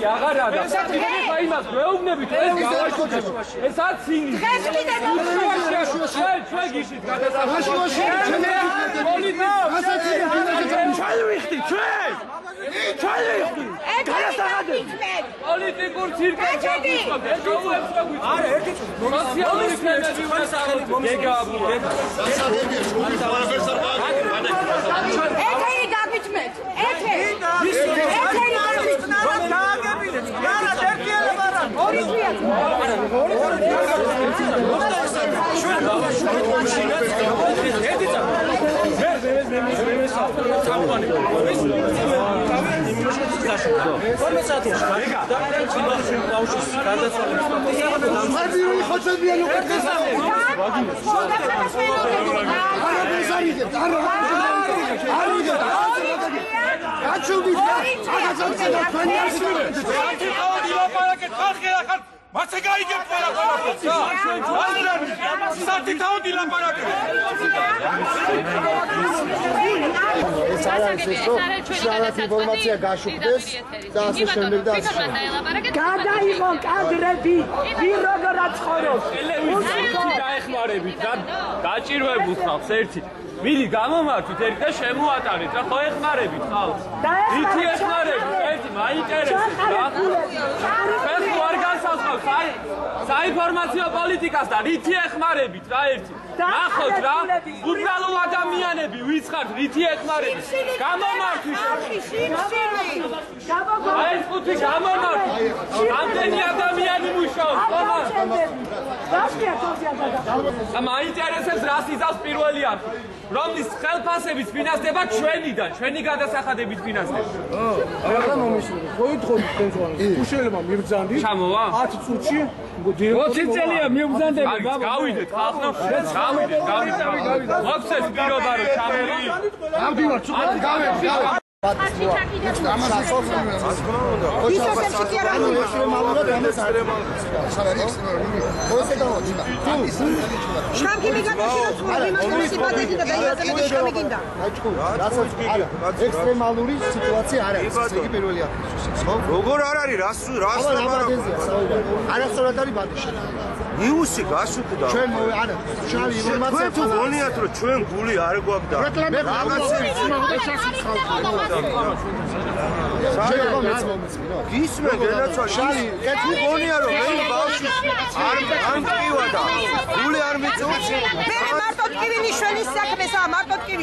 წერტილი აღარა და ხა იმას გვეუბნებით ეს გავაშუქეთ ესაც სინი დღეს კიდე ჩვენ ჩვენ გიშით გადასახადო ჩაივიხდი ჩვენ ჩაივიხდი პოლიტიკურ ცირკულს გაგვიწყობთ ეს გაუებს გაგვიწყობთ არა ერთი სოციალური ფენები ვასახელით გეგაბუ ეთერი ორი თვია ხარბირული ხოცებიან უკეთეს არა მესარიგებთ არა არიგებთ გაჩუბით აგაცოცა და თქვენი არსებობთ ხალხი ლაპარაკეთ ხალხი ახალ მასე გაიგებ ყველა ყველაფერს სათი თავი ლაპარაკეთ ეს არ არის რომ შრალათ ინფორმაცია გაშუქდეს და ასე შემდეგ და ასე შემდეგ გადაიღო კადრები ვინ როგორ აცხოვრობს ტელევიზიით დაეხმარებით რა დაჭირვებულ ხალხს ერთი მიდი გამომართვით ერთ და შემოატანეთ რა ხო ეხმარებით ხალხს ითი ეხმარებით ერთი მაინტერესებს რა ჩვენ ხო არ განსაზღვრავს აი საინფორმაციო პოლიტიკას და რითი ეხმარებით რა ერთი? ნახოთ რა უბრალო ადამიანები ვიც ხართ რითი ეხმარებით. გამომართვით ეს ხუთი გამომართვით რამდენი ადამიანი მუშაობს ხომ რაშია თორზია გადაგა და მაინტერესებს რას იზავს პირველი არხი რომლის ხელფასებით ფინანსდება ჩვენიდან ჩვენი გადასახადებით ფინანსდება არა მომიშლები. მოითხოვდი თქვენს თუ შეიძლება მიბრძანდი ჩამოვა? 10 წუთში. 20 წელია მიბრძანდები ბაბა. გავიდეთ ხალხო. გავიდეთ გავიდეთ. მოხსეს პირობა რომ ჩამოვი გავდივარ ცოტა გავე ისოსებში კი არა შამქი მიგაბაშირო თქვი მას სიბადეთი და დაიაზრე შამიგინდა ექსტრემალური სიტუაცია არ არის. ეს იგი პირველი არის ხო როგორ არ არის? რას რას ლაპარაკობ არასწორად არის ბატიში ნიუსი გასუქდა ჩვენ არა შალი ინფორმაცია თუ გონიათ რომ ჩვენ გული არ გვაქვს და რეკლამები რაღაცები შეიძლება მეც მომწმინო გისმენ გენაცვა შალი თუ გონია რომ მე ბავშვი არ არ მკივა და გული არ მიწევს მე მარტო ტკივილი შველის საქმესაა მარტო ტკივილი